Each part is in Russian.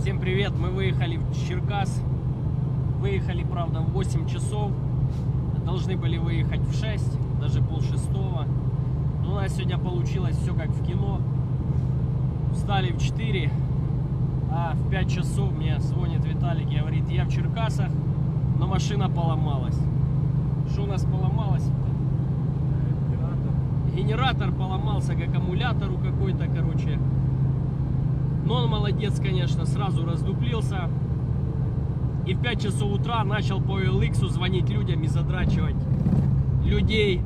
Всем привет! Мы выехали в Черкас. Выехали, правда, в 8 часов. Должны были выехать в 6, даже пол шестого. Но у нас сегодня получилось все как в кино. Встали в 4, а в 5 часов мне звонит Виталик и говорит, я в Черкасах, но машина поломалась. Что у нас поломалось? Генератор поломался к аккумулятору какой-то, короче. Но он молодец, конечно, сразу раздуплился. И в 5 часов утра начал по OLX звонить людям и задрачивать людей,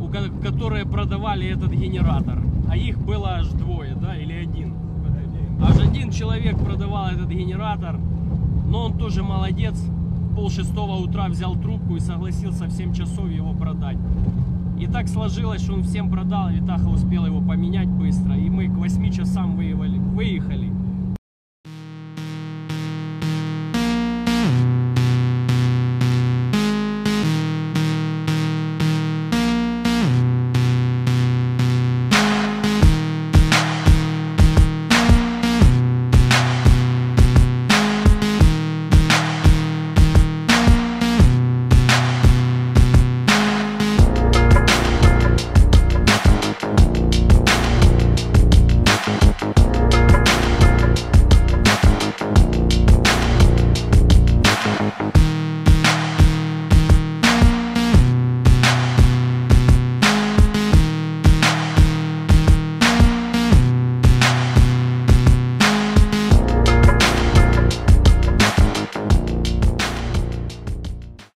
у ко- которые продавали этот генератор. А их было аж двое, да, или один. Аж один человек продавал этот генератор, но он тоже молодец. Пол шестого утра взял трубку и согласился в 7 часов его продать. И так сложилось, что он всем продал, Витаха успел его поменять быстро. И мы к 8 часам выехали. Выехали.